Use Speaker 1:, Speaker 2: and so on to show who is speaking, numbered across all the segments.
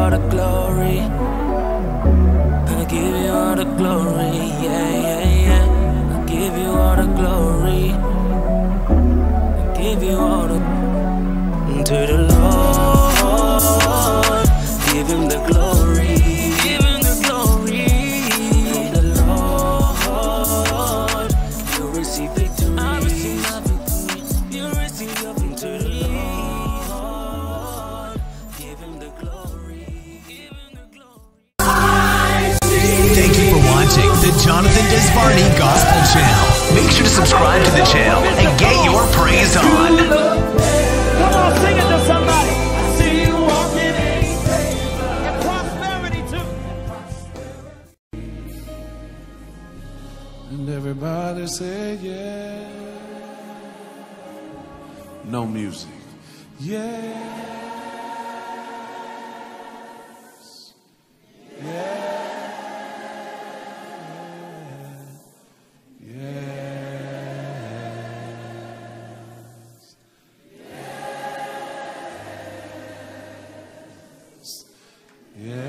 Speaker 1: all the glory. Gonna give you all the glory. Yeah, yeah, yeah. I give you all the glory. I give you all the to the Lord. Give him the glory.
Speaker 2: Say yeah. No music. Yeah. Yeah.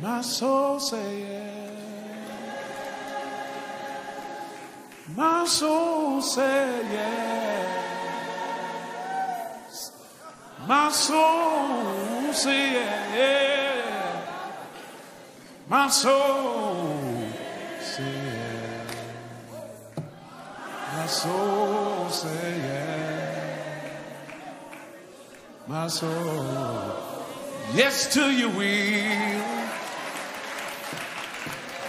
Speaker 2: My soul say yeah. My soul say yes. My soul say yes. My soul say yes. My soul say yeah. My soul. Yes to your will.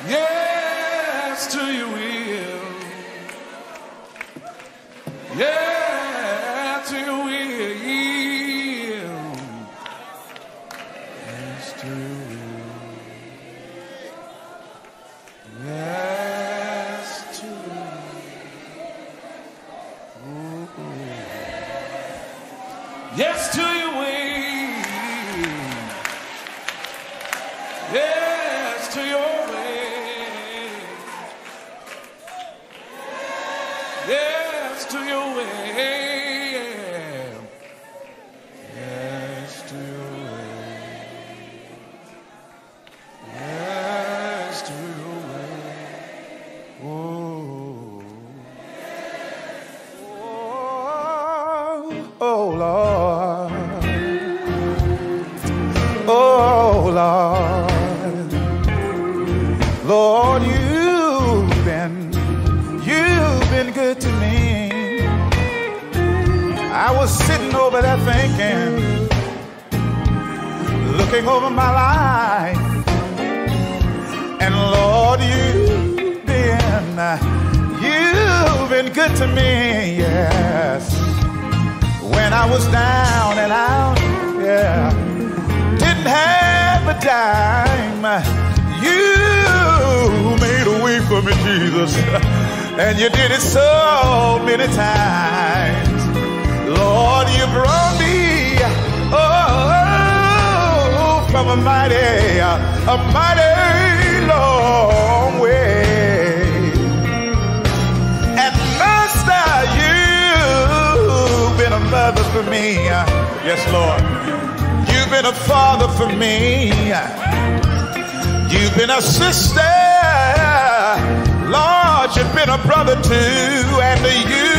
Speaker 2: Yes to your will. Yeah, to will. Yes to your will. Yes to your will. Yes to your will. Yes to your way. To your way. Yes to your way. Yes to your way. Oh. Oh, oh Lord. Was sitting over there thinking, looking over my life, and Lord, you've been, you've been good to me. Yes, when I was down and out, yeah didn't have a dime. You made a way for me, Jesus, and you did it so many times. Lord, you brought me oh, from a mighty, a mighty long way. And Master, you've been a mother for me. Yes, Lord. You've been a father for me. You've been a sister. Lord, you've been a brother too. And you, you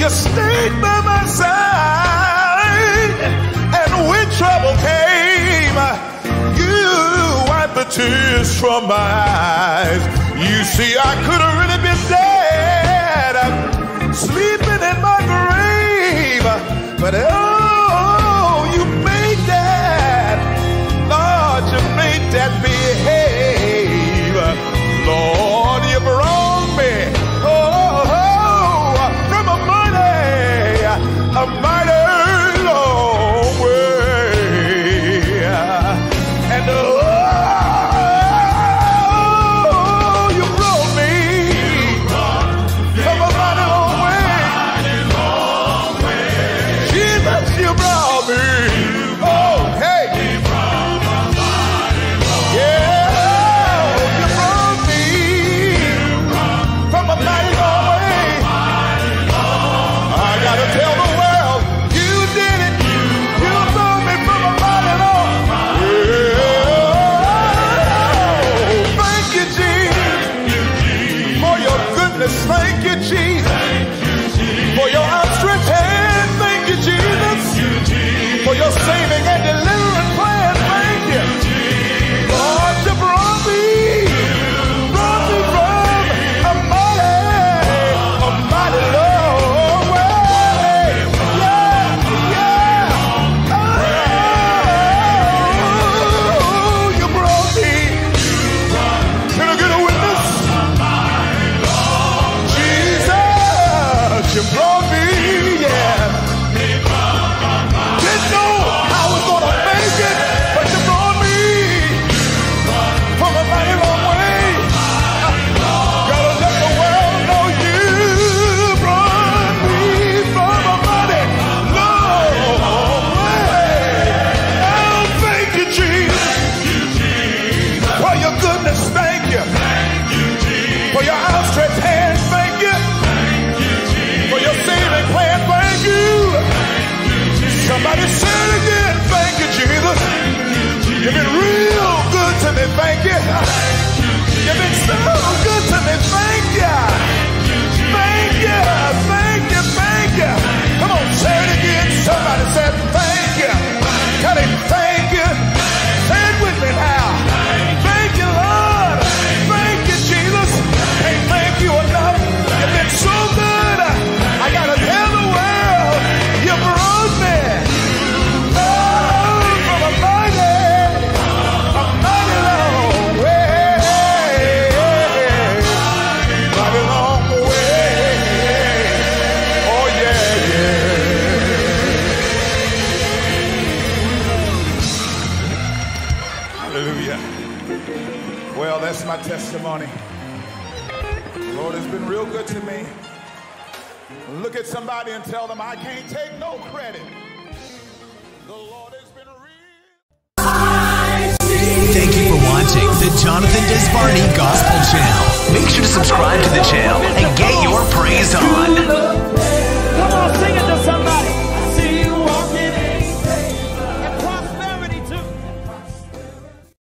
Speaker 2: You stayed by my side. And when trouble came, you wiped the tears from my eyes. You see, I could have really been dead, sleeping in my grave. But Jim Bro. My testimony. The Lord has been real good to me. Look at somebody and tell them I can't take no credit. The Lord has been real.
Speaker 3: Thank you for watching the Jonathan DesVerney Gospel Channel. Make sure to subscribe to the channel and get your praise on.